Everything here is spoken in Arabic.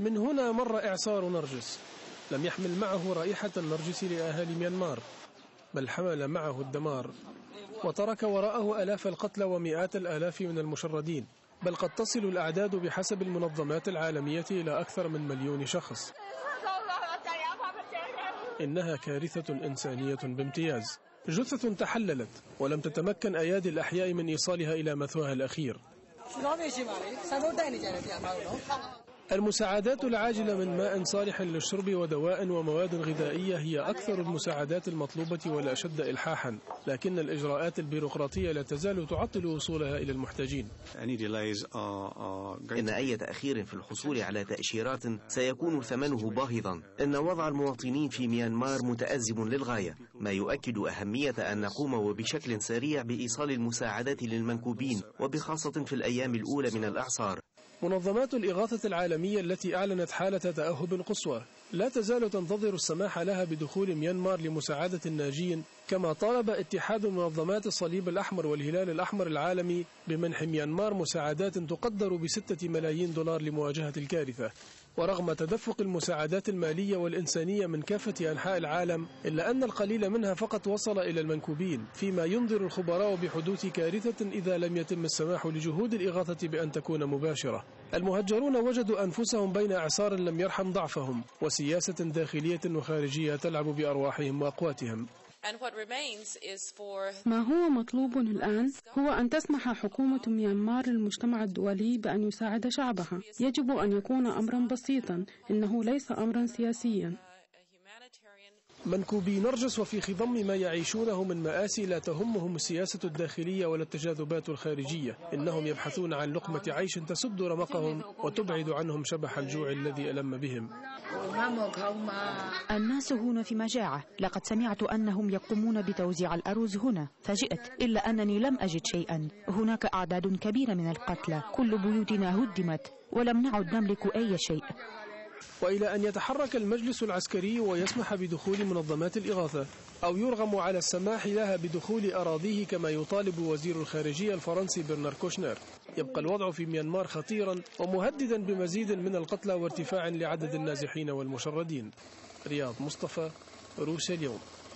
من هنا مر إعصار نرجس. لم يحمل معه رائحة النرجس لأهالي ميانمار بل حمل معه الدمار. وترك وراءه ألاف القتلى ومئات الآلاف من المشردين بل قد تصل الأعداد بحسب المنظمات العالمية إلى أكثر من مليون شخص. إنها كارثة إنسانية بامتياز. جثة تحللت ولم تتمكن أيادي الأحياء من إيصالها إلى مثواها الأخير. المساعدات العاجلة من ماء صالح للشرب ودواء ومواد غذائية هي أكثر المساعدات المطلوبة والأشد إلحاحا لكن الإجراءات البيروقراطية لا تزال تعطل وصولها إلى المحتاجين. إن أي تأخير في الحصول على تأشيرات سيكون ثمنه باهظا. إن وضع المواطنين في ميانمار متأزم للغاية ما يؤكد أهمية أن نقوم وبشكل سريع بإيصال المساعدات للمنكوبين وبخاصة في الأيام الأولى من الإعصار. منظمات الإغاثة العالمية التي أعلنت حالة تأهب قصوى لا تزال تنتظر السماح لها بدخول ميانمار لمساعدة الناجين كما طالب اتحاد منظمات الصليب الأحمر والهلال الأحمر العالمي بمنح ميانمار مساعدات تقدر بستة ملايين دولار لمواجهة الكارثة. ورغم تدفق المساعدات المالية والإنسانية من كافة أنحاء العالم إلا أن القليل منها فقط وصل إلى المنكوبين فيما ينذر الخبراء بحدوث كارثة إذا لم يتم السماح لجهود الإغاثة بأن تكون مباشرة. المهجرون وجدوا أنفسهم بين إعصار لم يرحم ضعفهم وسياسة داخلية وخارجية تلعب بأرواحهم وأقواتهم. ما هو مطلوب الآن هو أن تسمح حكومة ميانمار للمجتمع الدولي بأن يساعد شعبها. يجب أن يكون أمرا بسيطا إنه ليس أمرا سياسيا. منكوبي نرجس وفي خضم ما يعيشونه من مآسي لا تهمهم السياسة الداخلية ولا التجاذبات الخارجية. إنهم يبحثون عن لقمة عيش تسد رمقهم وتبعد عنهم شبح الجوع الذي ألم بهم. الناس هنا في مجاعة. لقد سمعت أنهم يقومون بتوزيع الأرز هنا. فجئت إلا أنني لم أجد شيئا. هناك أعداد كبيرة من القتلى. كل بيوتنا هدمت. ولم نعد نملك أي شيء. وإلى أن يتحرك المجلس العسكري ويسمح بدخول منظمات الإغاثة أو يرغم على السماح لها بدخول أراضيه كما يطالب وزير الخارجية الفرنسي برنار كوشنر. يبقى الوضع في ميانمار خطيرا ومهددا بمزيد من القتلى وارتفاع لعدد النازحين والمشردين. رياض مصطفى روسيا اليوم.